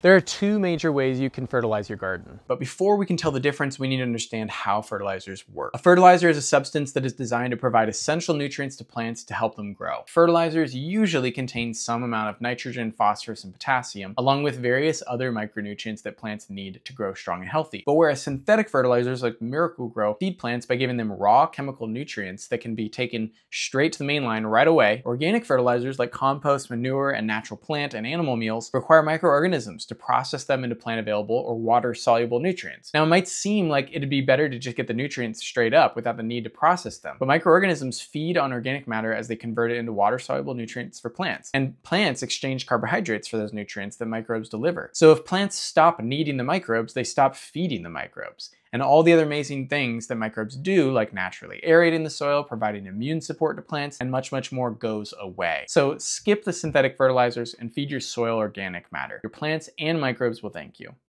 There are two major ways you can fertilize your garden. But before we can tell the difference, we need to understand how fertilizers work. A fertilizer is a substance that is designed to provide essential nutrients to plants to help them grow. Fertilizers usually contain some amount of nitrogen, phosphorus, and potassium, along with various other micronutrients that plants need to grow strong and healthy. But whereas synthetic fertilizers like Miracle-Gro feed plants by giving them raw chemical nutrients that can be taken straight to the main line right away, organic fertilizers like compost, manure, and natural plant and animal meals require microorganisms to process them into plant available or water soluble nutrients. Now, it might seem like it'd be better to just get the nutrients straight up without the need to process them, but microorganisms feed on organic matter as they convert it into water soluble nutrients for plants. And plants exchange carbohydrates for those nutrients that microbes deliver. So if plants stop needing the microbes, they stop feeding the microbes and all the other amazing things that microbes do, like naturally aerating the soil, providing immune support to plants, and much, much more goes away. So skip the synthetic fertilizers and feed your soil organic matter. Your plants and microbes will thank you.